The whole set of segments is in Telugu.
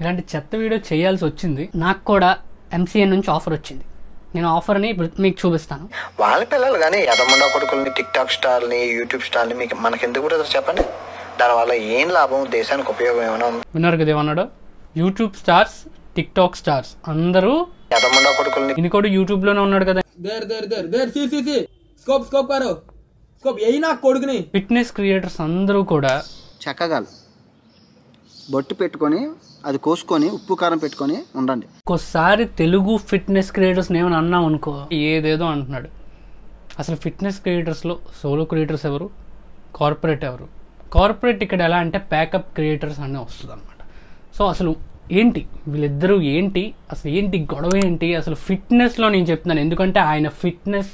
ఇలాంటి చెత్త వీడియో చేయాల్సి వచ్చింది. నాకు కూడా ఎంసీఏ నుంచి ఆఫర్ వచ్చింది. నేను ఆఫర్ని ఇప్పుడు మీకు చూపిస్తాను. వాళ్ళ పిల్లలు కానీ ఎదముండా కొడుకుల్ని టిక్ టాక్ స్టార్ని యూట్యూబ్ స్టార్ని మీకు మనకి ఎందుకు కూడా చెప్పండి. దానివల్ల ఏం లాభం? దేశానికి ఉపయోగం ఏమైనా విన్నారు కదా ఏమన్నాడు? YouTube stars tik tok stars అందరూ ఎదముండా కొడుకుల్ని ఇది కూడా యూట్యూబ్లోనే ఉన్నాడు కదా. దేర్ దేర్ దేర్ దేర్ సి సి సి. స్కోప్ స్కోప్ కారు స్కోప్ ఏయినా కొడుకుని. ఫిట్నెస్ క్రియేటర్స్ అందరూ కూడా చక్కగా బొట్టు పెట్టుకొని అది కోసుకొని ఉప్పు కారం పెట్టుకొని ఉండండి. ఒక్కోసారి తెలుగు ఫిట్నెస్ క్రియేటర్స్ ఏమైనా అన్నాం అనుకో ఏదేదో అంటున్నాడు. అసలు ఫిట్నెస్ క్రియేటర్స్లో సోలో క్రియేటర్స్ ఎవరు? కార్పొరేట్ ఎవరు? కార్పొరేట్ ఇక్కడ ఎలా అంటే ప్యాకప్ క్రియేటర్స్ అనే వస్తుంది అనమాట సో అసలు ఏంటి? వీళ్ళిద్దరూ ఏంటి? అసలు ఏంటి గొడవ ఏంటి? అసలు ఫిట్నెస్లో నేను చెప్తున్నాను. ఎందుకంటే ఆయన ఫిట్నెస్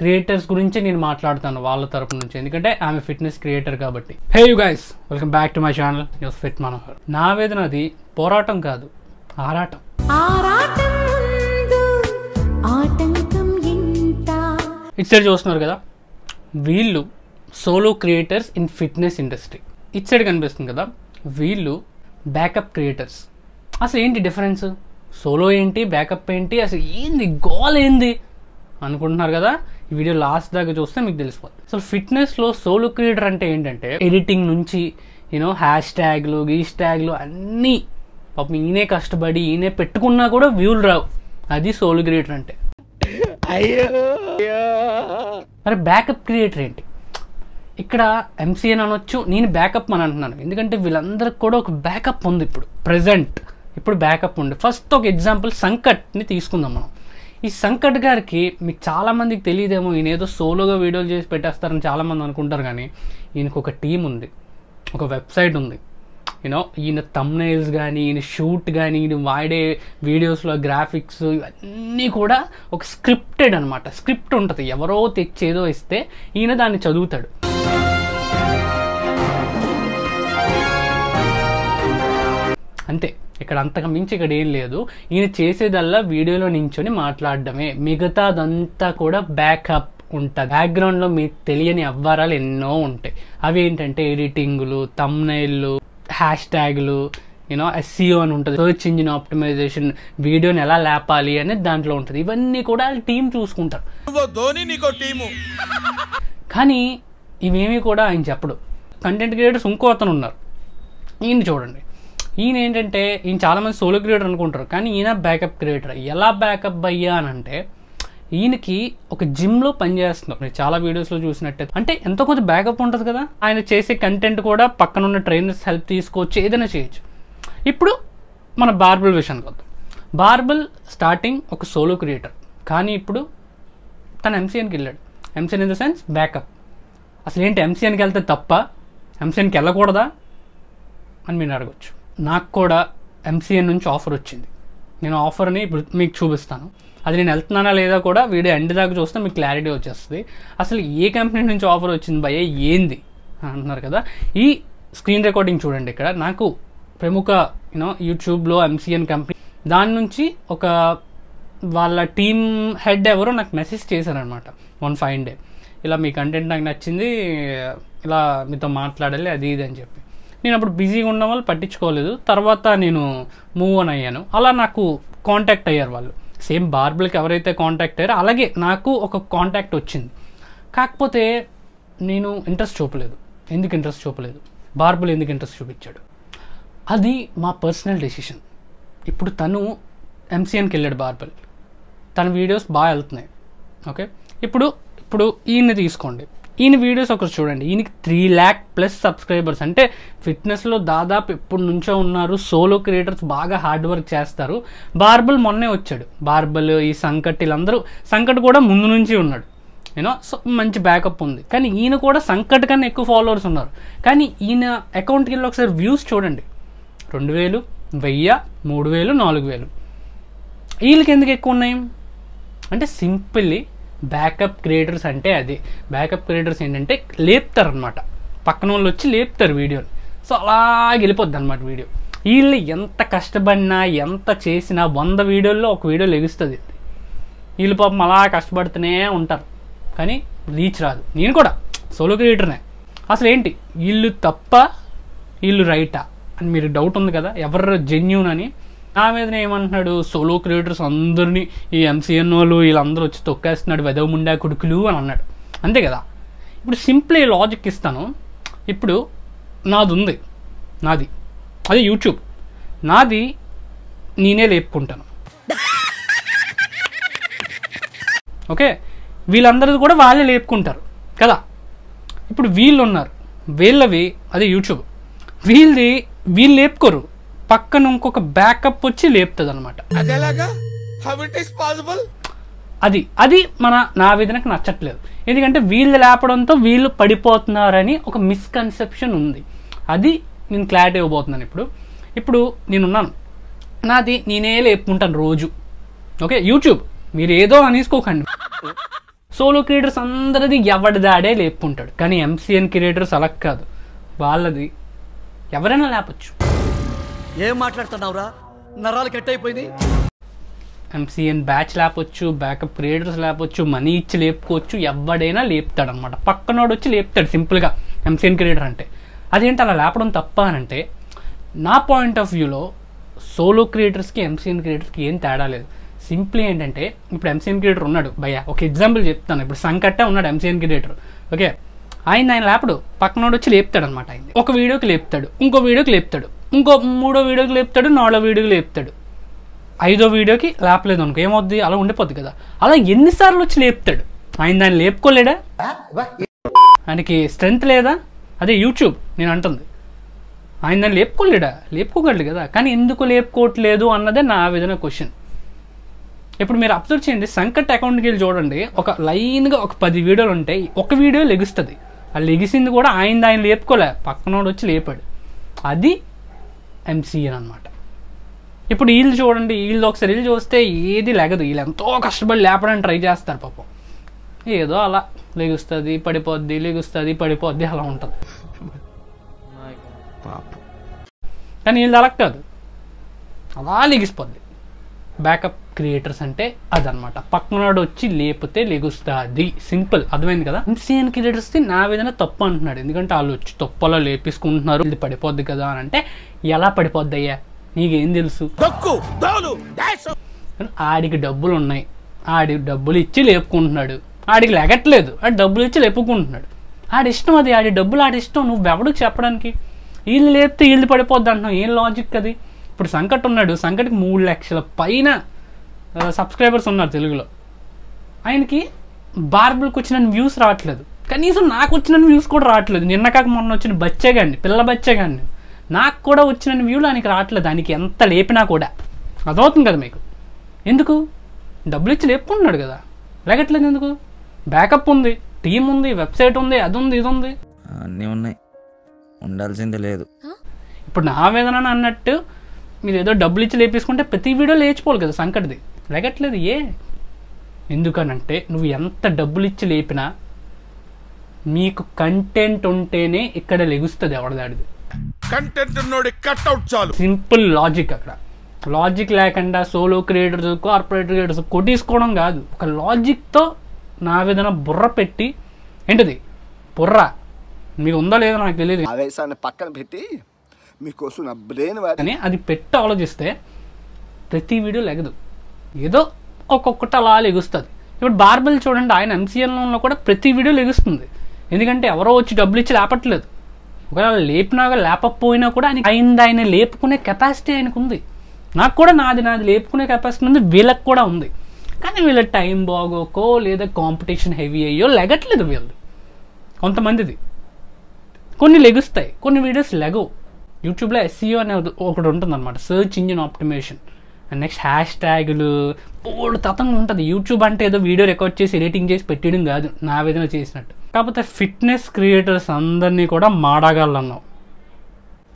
క్రియేటర్స్ గురించి నేను మాట్లాడుతాను వాళ్ళ తరపు నుంచి. ఎందుకంటే ఆమె ఫిట్నెస్ క్రియేటర్ కాబట్టి. Hey you guys welcome back to my channel news fit Manohar నా వేదన అది పోరాటం కాదు ఆరాటం. ఇటు సైడ్ చూస్తున్నారు కదా వీళ్ళు solo creators in fitness industry ఇటు సైడ్ కనిపిస్తుంది కదా వీళ్ళు బ్యాకప్ క్రియేటర్స్ అసలు ఏంటి డిఫరెన్స్ సోలో ఏంటి బ్యాకప్ ఏంటి అసలు ఏంది గోల్ ఏంది? అనుకుంటున్నారు కదా ఈ వీడియో లాస్ట్ దాకా చూస్తే మీకు తెలిసిపోతుంది అసలు ఫిట్నెస్లో సోలో క్రియేటర్ అంటే ఏంటంటే ఎడిటింగ్ నుంచి యూనో హ్యాష్ ట్యాగ్లు గీష్ ట్యాగ్లు అన్నీ పాపం ఈయనే కష్టపడి ఈయనే పెట్టుకున్నా కూడా వ్యూలు రావు. అది సోలో క్రియేటర్ అంటే. మరి బ్యాకప్ క్రియేటర్ ఏంటి? ఇక్కడ ఎంసీఎన్ అనొచ్చు నేను బ్యాకప్ అని అంటున్నాను. ఎందుకంటే వీళ్ళందరికి కూడా ఒక బ్యాకప్ ఉంది ఇప్పుడు ప్రజెంట్ ఇప్పుడు బ్యాకప్ ఉంది. ఫస్ట్ ఒక ఎగ్జాంపుల్ సంకట్ని తీసుకుందాం మనం. ఈ సంకట్ గారికి మీకు చాలామందికి తెలియదేమో ఈయన ఏదో సోలోగా వీడియోలు చేసి పెట్టేస్తారని చాలామంది అనుకుంటారు కానీ ఈయనకు ఒక టీం ఉంది. ఒక వెబ్సైట్ ఉంది. యూనో ఈయన తమ్నైల్స్ కానీ ఈయన షూట్ కానీ ఈయన వాడే వీడియోస్లో గ్రాఫిక్స్ ఇవన్నీ కూడా ఒక స్క్రిప్టెడ్ అనమాట స్క్రిప్ట్ ఉంటుంది. ఎవరో తెచ్చేదో ఇస్తే ఈయన దాన్ని చదువుతాడు. అంతే. ఇక్కడ అంతకు మించి ఇక్కడ ఏం లేదు. ఈయన చేసేదల్లా వీడియోలో నించొని మాట్లాడడమే. మిగతాదంతా కూడా బ్యాకప్ ఉంటుంది. బ్యాక్గ్రౌండ్లో మీకు తెలియని అవ్వారాలు ఎన్నో ఉంటాయి. అవి ఏంటంటే ఎడిటింగ్లు తమ్నైళ్ళు హ్యాష్ ట్యాగ్లు యూనో ఎస్సీఓ అని ఉంటుంది. సర్చ్ ఇంజిన్ ఆప్టిమైజేషన్ వీడియోని ఎలా లేపాలి అనేది దాంట్లో ఉంటుంది. ఇవన్నీ కూడా టీం చూసుకుంటారు కానీ ఇవేమీ కూడా ఆయన చెప్పడు. కంటెంట్ క్రియేటర్స్ ఇంకో అతను ఉన్నారు. ఈయన చూడండి. ఈయన ఏంటంటే ఈయన చాలామంది సోలో క్రియేటర్ అనుకుంటారు కానీ ఈయన బ్యాకప్ క్రియేటర్ ఎలా బ్యాకప్ అయ్యా అని అంటే ఈయనకి ఒక జిమ్లో పనిచేస్తున్నారు నేను చాలా వీడియోస్లో చూసినట్టే. అంటే ఎంతో కొంత బ్యాకప్ ఉంటుంది కదా? ఆయన చేసే కంటెంట్ కూడా పక్కన ఉన్న ట్రైనర్స్ హెల్ప్ తీసుకోవచ్చు ఏదైనా చేయొచ్చు. ఇప్పుడు మన బార్బుల్ విషయానికి వద్దాం. బార్బుల్ స్టార్టింగ్ ఒక సోలో క్రియేటర్ కానీ ఇప్పుడు తను ఎంసీఎన్కి వెళ్ళాడు. MCN in the sense backup అసలు ఏంటి ఎంసీఎన్కి వెళ్తే తప్ప? ఎంసీఎన్కి వెళ్ళకూడదా? అని మీరు అడగచ్చు. నాకు కూడా ఎంసీఎన్ నుంచి ఆఫర్ వచ్చింది. నేను ఆఫర్ని ఇప్పుడు మీకు చూపిస్తాను. అది నేను వెళ్తున్నానా లేదా కూడా వీడియో ఎండ్ దాకా చూస్తే మీకు క్లారిటీ వచ్చేస్తుంది. అసలు ఏ కంపెనీ నుంచి ఆఫర్ వచ్చింది భయ ఏంది? అంటున్నారు కదా. ఈ స్క్రీన్ రికార్డింగ్ చూడండి ఇక్కడ. నాకు ప్రముఖ యూనో యూట్యూబ్లో ఎంసీఎన్ కంపెనీ దాని నుంచి ఒక వాళ్ళ టీమ్ హెడ్ ఎవరో నాకు మెసేజ్ చేశారనమాట వన్ ఫైవ్ డే ఇలా మీ కంటెంట్ నాకు నచ్చింది ఇలా మీతో మాట్లాడాలి అది ఇది అని చెప్పి. నేను అప్పుడు బిజీగా ఉండడం వల్ల పట్టించుకోలేదు. తర్వాత నేను మూవ్ ఆన్ అయ్యాను. అలా నాకు కాంటాక్ట్ అయ్యారు వాళ్ళు. సేమ్ బార్బుల్కి ఎవరైతే కాంటాక్ట్ అయ్యారో అలాగే నాకు ఒక కాంటాక్ట్ వచ్చింది. కాకపోతే నేను ఇంట్రెస్ట్ చూపలేదు. ఎందుకు ఇంట్రెస్ట్ చూపలేదు? బార్బుల్ ఎందుకు ఇంట్రెస్ట్ చూపించాడు? అది మా పర్సనల్ డెసిషన్ ఇప్పుడు తను ఎంసీఎన్కి వెళ్ళాడు బార్బల్ తన వీడియోస్ బాగా వెళ్తున్నాయి. ఓకే ఇప్పుడు ఇప్పుడు ఈయన్ని తీసుకోండి. ఈయన వీడియోస్ ఒకటి చూడండి. ఈయనకి త్రీ ల్యాక్ ప్లస్ సబ్స్క్రైబర్స్ అంటే ఫిట్నెస్లో దాదాపు ఎప్పటి నుంచో ఉన్నారు. సోలో క్రియేటర్స్ బాగా హార్డ్ వర్క్ చేస్తారు. బార్బల్ మొన్నే వచ్చాడు. బార్బల్ ఈ సంకట్ వీళ్ళందరూ సంకట్ కూడా ముందు నుంచి ఉన్నాడు. యూనో సో మంచి బ్యాకప్ ఉంది. కానీ ఈయన కూడా సంకట్ కన్నా ఎక్కువ ఫాలోవర్స్ ఉన్నారు. కానీ ఈయన అకౌంట్కి వెళ్ళి ఒకసారి వ్యూస్ చూడండి. రెండు వేలు వెయ్యి మూడు వేలు నాలుగు వేలు. వీళ్ళకి ఎందుకు ఎక్కువ ఉన్నాయి? అంటే సింపుల్లీ బ్యాకప్ క్రియేటర్స్ అంటే అది. బ్యాకప్ క్రియేటర్స్ ఏంటంటే లేపుతారు అనమాట పక్కన వాళ్ళు వచ్చి లేపుతారు వీడియోని. సో అలా వెళ్ళిపోద్ది అనమాట వీడియో. వీళ్ళు ఎంత కష్టపడినా ఎంత చేసినా వంద వీడియోల్లో ఒక వీడియో లెగుస్తుంది. వీళ్ళు పాపం అలా కష్టపడుతూనే ఉంటారు. కానీ రీచ్ రాదు. నేను కూడా సోలో క్రియేటర్నే అసలు ఏంటి? వీళ్ళు తప్ప వీళ్ళు రైటా? అని మీరు డౌట్ ఉంది కదా? ఎవరు జెన్యూన్ అని? నా మీదనే ఏమంటున్నాడు? సోలో క్రియేటర్స్ అందరినీ ఈ ఎంసీఎన్ వాళ్ళు వీళ్ళందరూ వచ్చి తొక్కేస్తున్నాడు వెదవ ముండా కొడుకులు అని అన్నాడు. అంతే కదా? ఇప్పుడు సింపుల్ లాజిక్ ఇస్తాను. ఇప్పుడు నాది ఉంది నాది. అదే యూట్యూబ్ నాది నేనే లేపుకుంటాను. ఓకే? వీళ్ళందరిది కూడా వాళ్ళే లేపుకుంటారు. కదా? ఇప్పుడు వీళ్ళు ఉన్నారు వీళ్ళవి అదే యూట్యూబ్ వీళ్ళది వీళ్ళు లేపుకోరు. పక్కన ఇంకొక బ్యాకప్ వచ్చి లేపుతుంది అనమాట అది అది మన నా విధనకు నచ్చట్లేదు. ఎందుకంటే వీళ్ళు లేపడంతో వీళ్ళు పడిపోతున్నారని ఒక మిస్కన్సెప్షన్ ఉంది. అది నేను క్లారిటీ ఇవ్వబోతున్నాను ఇప్పుడు. ఇప్పుడు నేనున్నాను. నాది నేనే లేపుకుంటాను రోజు. ఓకే యూట్యూబ్ మీరు ఏదో అనేసుకోకండి. సోలో క్రియేటర్స్ అందరిది ఎవడిదాడే లేపుకుంటాడు. కానీ ఎంసీఎన్ క్రియేటర్స్ అలా కాదు. వాళ్ళది ఎవరైనా లేపచ్చు. ఏం మాట్లాడుతున్నావురా? నరాలు కట్ అయిపోయింది ఎంసీఎన్ బ్యాచ్ లేపొచ్చు బ్యాకప్ క్రియేటర్స్ లేపొచ్చు మనీ ఇచ్చి లేపుకోవచ్చు ఎవడైనా లేపుతాడు అనమాట పక్కనోడు వచ్చి లేపుతాడు సింపుల్గా ఎంసీఎన్ క్రియేటర్ అంటే. అదేంటి అలా లేపడం తప్ప అని అంటే నా పాయింట్ ఆఫ్ వ్యూలో సోలో క్రియేటర్స్కి ఎంసీఎన్ క్రియేటర్స్కి ఏం తేడా లేదు. సింప్లీ ఏంటంటే ఇప్పుడు ఎంసీఎన్ క్రియేటర్ ఉన్నాడు భయ్య. ఒక ఎగ్జాంపుల్ చెప్తాను. ఇప్పుడు సంకట్టే ఉన్నాడు ఎంసీఎన్ క్రియేటర్ ఓకే ఆయన ఆయన లేపడు. పక్కనోడు వచ్చి లేపుతాడు అనమాట ఆయన ఒక వీడియోకి లేపుతాడు. ఇంకో వీడియోకి లేపుతాడు. ఇంకో మూడో వీడియోకి లేపుతాడు నాలుగో వీడియోకి లేపుతాడు. ఐదో వీడియోకి లేపలేదు అనుకో ఏమవుద్ది? అలా ఉండిపోద్ది కదా. అలా ఎన్నిసార్లు వచ్చి లేపుతాడు. ఆయన దాన్ని లేపుకోలేడా? ఆయనకి స్ట్రెంగ్త్ లేదా? అదే యూట్యూబ్ నేను అంటుంది. ఆయన దాన్ని లేపుకోలేడా? లేపుకోగలడు కదా. కానీ ఎందుకు లేపుకోవట్లేదు అన్నదే నా విధమైన క్వశ్చన్ ఇప్పుడు మీరు అబ్జర్వ్ చేయండి సంకట్ అకౌంట్కి వెళ్ళి చూడండి. ఒక లైన్గా ఒక పది వీడియోలు ఉంటాయి ఒక వీడియో లెగుస్తుంది. ఆ లెగిసింది కూడా ఆయన ఆయన లేపుకోలే. పక్కనోడు వచ్చి లేపాడు. అది ఎంసీఎన్ అనమాట ఇప్పుడు వీళ్ళు చూడండి వీళ్ళు ఒకసారి వీళ్ళు చూస్తే ఏది లెగదు. వీళ్ళు ఎంతో కష్టపడి లేపడానికి ట్రై చేస్తారు పాపం. ఏదో అలా లెగుస్తుంది పడిపోద్ది లెగుస్తుంది పడిపోద్ది అలా ఉంటుంది. కానీ వీళ్ళు అలా కాదు. అలా లెగిసిపోద్ది. బ్యాకప్ క్రియేటర్స్ అంటే అదనమాట పక్కనోడు వచ్చి లేపితే లెగుస్తుంది. సింపుల్. అర్థమైంది కదా? ఎంసీఎన్ క్రియేటర్స్ నా విధంగా తప్పు అంటున్నాడు. ఎందుకంటే వాళ్ళు వచ్చి తప్పలా లేపేసుకుంటున్నారు. ఇది పడిపోద్ది కదా అని అంటే ఎలా పడిపోద్ది అయ్యా నీకేం తెలుసు? ఆడికి డబ్బులు ఉన్నాయి ఆడి డబ్బులు ఇచ్చి లేపుకుంటున్నాడు. ఆడికి లెగట్లేదు. ఆడి డబ్బులు ఇచ్చి లేపుకుంటున్నాడు. ఆడి ఇష్టం అది. ఆడి డబ్బులు ఆడి ఇష్టం నువ్వు ఎవడికి చెప్పడానికి? వీళ్ళు లేపితే వీళ్ళు పడిపోద్ది అంటున్నావు. ఏం లాజిక్ అది? ఇప్పుడు సంకట్ ఉన్నాడు. సంకట్కి మూడు లక్షల పైన సబ్స్క్రైబర్స్ ఉన్నారు తెలుగులో. ఆయనకి బార్బుల్కి వచ్చిన వ్యూస్ రావట్లేదు. కనీసం నాకు వచ్చిన వ్యూస్ కూడా రావట్లేదు. నిన్న కాక మొన్న వచ్చిన బచ్చేగాడిని పిల్ల బచ్చేగాడిని. నాకు కూడా వచ్చిన వ్యూలు ఆయనకి రావట్లేదు. ఆయనకి ఎంత లేపినా కూడా. అదవుతుంది కదా మీకు? ఎందుకు? డబ్బులు ఇచ్చి లేపుకుంటున్నాడు కదా. లేగట్లేదు ఎందుకు? బ్యాకప్ ఉంది. టీం ఉంది వెబ్సైట్ ఉంది అది ఉంది ఇది ఉంది. అన్నీ ఉన్నాయి. ఉండాల్సిందే లేదు. ఇప్పుడు నా వేదన అన్నట్టు మీరు ఏదో డబ్బులు ఇచ్చి లేపేసుకుంటే ప్రతి వీడియో లేచిపోవాలి కదా సంకటిది. లేగట్లేదు ఏ? ఎందుకనంటే నువ్వు ఎంత డబ్బులు ఇచ్చి లేపినా మీకు కంటెంట్ ఉంటేనే ఇక్కడ లెగుస్తుంది ఎవరిదాడిది కంటెంట్ ఉన్నోడి కట్అవుట్ చాలు. సింపుల్ లాజిక్ అక్కడ. లాజిక్ లేకుండా సోలో క్రియేటర్స్ కార్పొరేట్ క్రియేటర్స్ కొట్టేసుకోవడం కాదు. ఒక లాజిక్తో నా విధంగా బుర్ర పెట్టి ఏంటిది? బుర్ర. మీకు ఉందో లేదో నాకు తెలియదు పక్కన పెట్టి మీకోసం నా బ్రెయిన్ కానీ అది పెట్టి ఆలోచిస్తే ప్రతి వీడియో లెగదు. ఏదో ఒక్కొక్కటి అలా లెగుస్తుంది. ఇప్పుడు బార్బెల్ చూడండి ఆయన ఎంసీఎల్లో కూడా ప్రతి వీడియో లెగుస్తుంది. ఎందుకంటే ఎవరో వచ్చి డబ్బులు ఇచ్చి లేపట్లేదు. ఒకవేళ లేపినా లేపకపోయినా కూడా ఆయన అయింది ఆయన లేపుకునే కెపాసిటీ ఆయనకు ఉంది. నాకు కూడా నాది నాది లేపుకునే కెపాసిటీ ఉంది వీళ్ళకి కూడా ఉంది. కానీ వీళ్ళ టైం బాగోకో లేదా కాంపిటీషన్ హెవీ అయ్యో లెగట్లేదు వీళ్ళు. కొంతమందిది. కొన్ని లెగుస్తాయి కొన్ని వీడియోస్ లెగవు. యూట్యూబ్లో ఎస్సీఓ అనేది ఒకటి ఉంటుంది అనమాట search engine optimisation and next hash ట్యాగులు old తతంగా ఉంటుంది. యూట్యూబ్ అంటే ఏదో వీడియో రికార్డ్ చేసి ఎడిటింగ్ చేసి పెట్టడం కాదు. నా విధంగా చేసినట్టు. కాకపోతే ఫిట్నెస్ క్రియేటర్స్ అందరినీ కూడా మాడగలన్నావు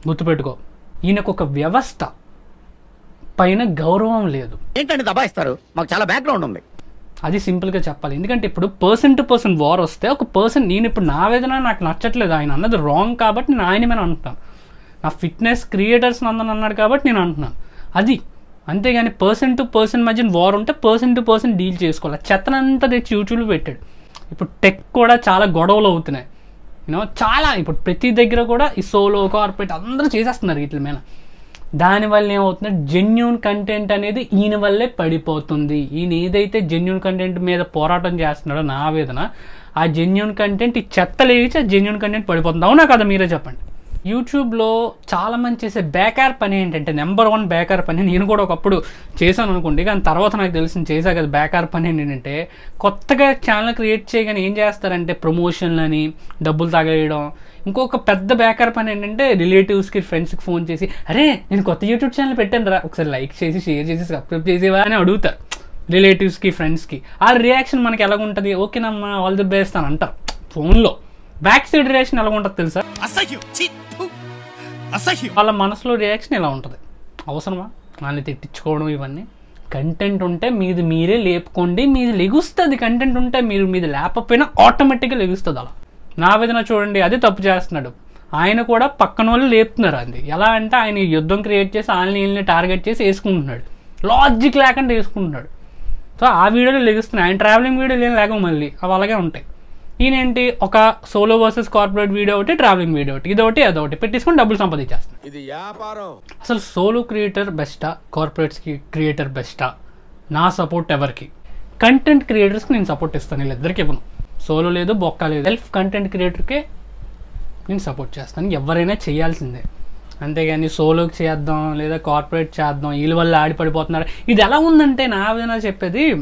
గుర్తుపెట్టుకో. ఈయనకు ఒక వ్యవస్థ. పైన గౌరవం లేదు. ఏంటండి దబాయిస్తారు? మాకు చాలా బ్యాక్గ్రౌండ్ ఉంది. అది సింపుల్గా చెప్పాలి. ఎందుకంటే ఇప్పుడు పర్సన్ టు పర్సన్ వార్ వస్తే ఒక పర్సన్ నేను ఇప్పుడు నా వేదన నాకు నచ్చట్లేదు. ఆయన అన్నది రాంగ్ కాబట్టి నేను ఆయన మీద అంటున్నాను. నా ఫిట్నెస్ క్రియేటర్స్ నందని అన్నాడు కాబట్టి నేను అంటున్నాను. అది. అంతేగాని పర్సన్ టు పర్సన్ మధ్యన వార్ ఉంటే పర్సన్ టు పర్సన్ డీల్ చేసుకోవాలి. చెత్తనంతా తెచ్చి యూట్యూబ్లో పెట్టాడు. ఇప్పుడు టెక్ కూడా చాలా గొడవలు అవుతున్నాయి. యూనో చాలా. ఇప్పుడు ప్రతి దగ్గర కూడా ఈ సోలో కార్పొరేట్ అందరూ చేసేస్తున్నారు వీటి మీద. దానివల్ల ఏమవుతుంది? జెన్యున్ కంటెంట్ అనేది ఈయన వల్లే పడిపోతుంది. ఈయన ఏదైతే జెన్యున్ కంటెంట్ మీద పోరాటం చేస్తున్నాడో నా వేదన ఆ జెన్యున్ కంటెంట్ ఈ చెత్త లేచి ఆ జెన్యున్ కంటెంట్ పడిపోతుంది. అవునా కదా మీరే చెప్పండి? యూట్యూబ్లో చాలా మంది చేసే బేకార్ పని ఏంటంటే నెంబర్ వన్ బేకార్ పని నేను కూడా ఒకప్పుడు చేశాను అనుకోండి. కానీ తర్వాత నాకు తెలిసింది చేశా కదా బేకార్ పని ఏంటంటే కొత్తగా ఛానల్ క్రియేట్ చేయగానే ఏం చేస్తారంటే ప్రమోషన్లని డబ్బులు తగలేయడం. ఇంకొక పెద్ద బేకార్ పని ఏంటంటే రిలేటివ్స్కి ఫ్రెండ్స్కి ఫోన్ చేసి అరే నేను కొత్త యూట్యూబ్ ఛానల్ పెట్టాను రా. ఒకసారి లైక్ చేసి షేర్ చేసి సబ్స్క్రైబ్ చేసేవా అని అడుగుతారు రిలేటివ్స్కి ఫ్రెండ్స్కి ఆ రియాక్షన్ మనకి ఎలాగుంటుంది? ఓకేనమ్మా ఆల్ ది బెస్ట్ అని అంటారు. ఫోన్లో బ్యాక్ సైడ్ రియాక్షన్ ఎలా ఉంటుంది తెలుసా? వాళ్ళ మనసులో రియాక్షన్ ఎలా ఉంటుంది? అవసరమా? వాళ్ళని తిట్టించుకోవడం ఇవన్నీ? కంటెంట్ ఉంటే మీది మీరే లేపుకోండి మీది లెగుస్తుంది. కంటెంట్ ఉంటే మీరు మీది లేకపోయినా ఆటోమేటిక్గా లెగుస్తుంది అలా. నా విధంగా చూడండి అదే తప్పు చేస్తున్నాడు. ఆయన కూడా పక్కన వాళ్ళు లేపుతున్నారు అది. ఎలా అంటే ఆయన యుద్ధం క్రియేట్ చేసి వాళ్ళని వీళ్ళని టార్గెట్ చేసి వేసుకుంటున్నాడు. లాజిక్ లేకుండా వేసుకుంటున్నాడు. సో ఆ వీడియోలు లెగుస్తున్నాయి. ఆయన ట్రావెలింగ్ వీడియోలు ఏం లేక మళ్ళీ. అవి అలాగే ఉంటాయి. ఈయనేంటి? ఒక సోలో వర్సెస్ కార్పొరేట్ వీడియో ఒకటి ట్రావెలింగ్ వీడియో ఒకటి. ఇదొకటి అదొకటి. పెట్టేసుకొని డబ్బులు సంపాదించేస్తాను. ఇది వ్యాపారం. అసలు సోలో క్రియేటర్ బెస్టా కార్పొరేట్స్కి క్రియేటర్ బెస్టా నా సపోర్ట్ ఎవరికి? కంటెంట్ క్రియేటర్స్కి నేను సపోర్ట్ ఇస్తాను వీళ్ళిద్దరికి ఇవ్వను. సోలో లేదు బొక్క లేదు. సెల్ఫ్ కంటెంట్ క్రియేటర్కే నేను సపోర్ట్ చేస్తాను. ఎవరైనా చేయాల్సిందే. అంతేగాని సోలోకి చేద్దాం లేదా కార్పొరేట్ చేద్దాం వీళ్ళ వల్ల ఆడి పడిపోతున్నారు ఇది ఎలా ఉందంటే నా విధంగా చెప్పేది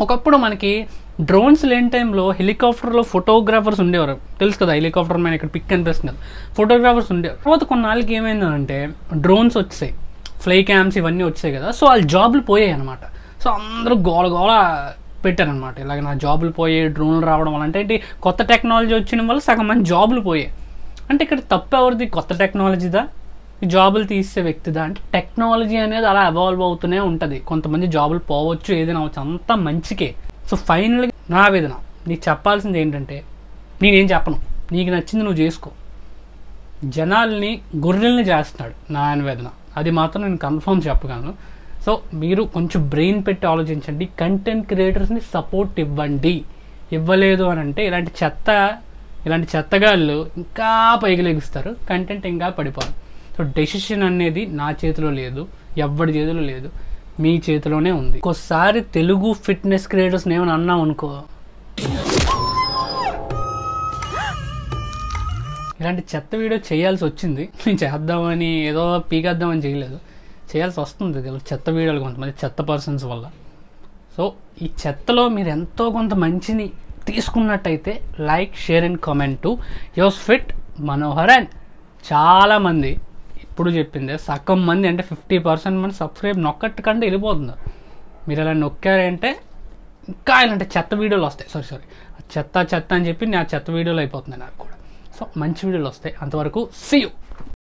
ఒకప్పుడు మనకి డ్రోన్స్ లేని టైంలో హెలికాప్టర్లో ఫోటోగ్రాఫర్స్ ఉండేవారు. తెలుసు కదా హెలికాప్టర్ మీద ఇక్కడ పిక్ అనిపిస్తుంది కదా. ఫోటోగ్రాఫర్స్ ఉండేవారు తర్వాత కొన్నాళ్ళకి ఏమైందంటే డ్రోన్స్ వచ్చాయి. ఫ్లై క్యామ్స్ ఇవన్నీ వచ్చాయి కదా. సో వాళ్ళ జాబ్లు పోయాయి అనమాట సో అందరూ గోల గోల పెట్టారనమాట ఇలాగ నా జాబులు పోయే డ్రోన్లు రావడం వల్ల. అంటే కొత్త టెక్నాలజీ వచ్చిన వల్ల సగం మంది జాబులు పోయాయి. అంటే ఇక్కడ తప్పు ఎవరిది? కొత్త టెక్నాలజీదా? జాబులు తీసే వ్యక్తిదా? అంటే టెక్నాలజీ అనేది అలా ఎవాల్వ్ అవుతూనే ఉంటుంది. కొంతమంది జాబులు పోవచ్చు ఏదైనా అవచ్చు అంతా మంచికే. సో ఫైనల్గా నా వేదన నీకు చెప్పాల్సింది ఏంటంటే నేనేం చెప్పను. నీకు నచ్చింది నువ్వు చేసుకో. జనాల్ని గొర్రెల్ని చేస్తున్నాడు నా వేదన. అది మాత్రం నేను కన్ఫర్మ్ చెప్పగలను. సో మీరు కొంచెం బ్రెయిన్ పెట్టి ఆలోచించండి. కంటెంట్ క్రియేటర్స్ని సపోర్ట్ ఇవ్వండి. ఇవ్వలేదు అని అంటే ఇలాంటి చెత్త ఇలాంటి చెత్తగాళ్ళు ఇంకా పైకిలెగుస్తారు కంటెంట్ ఇంకా పడిపోరు. సో డెసిషన్ అనేది నా చేతిలో లేదు. ఎవరి చేతిలో లేదు. మీ చేతిలోనే ఉంది. ఒకసారి తెలుగు ఫిట్నెస్ క్రియేటర్స్ని ఏమైనా అన్నాం అనుకో. ఇలాంటి చెత్త వీడియో చేయాల్సి వచ్చింది. నేను చేద్దామని ఏదో పీకేద్దామని చేయలేదు. చేయాల్సి వస్తుంది చెత్త వీడియోలు కొంతమంది చెత్త పర్సన్స్ వల్ల. సో ఈ చెత్తలో మీరు ఎంతో కొంత మంచిని తీసుకున్నట్టయితే like share and comment to yours fit Manohar and చాలామంది. ఇప్పుడు చెప్పిందే సగం మంది అంటే ఫిఫ్టీ పర్సెంట్ మంది సబ్స్క్రైబ్ నొక్కట్టుకంటే వెళ్ళిపోతున్నారు మీరు ఇలా నొక్కారంటే ఇంకా ఇలాంటి చెత్త వీడియోలు వస్తాయి. సారీ సారీ చెత్త చెత్త అని చెప్పి నా చెత్త వీడియోలు అయిపోతున్నాయి నాకు కూడా. సో మంచి వీడియోలు వస్తాయి. అంతవరకు సీ యూ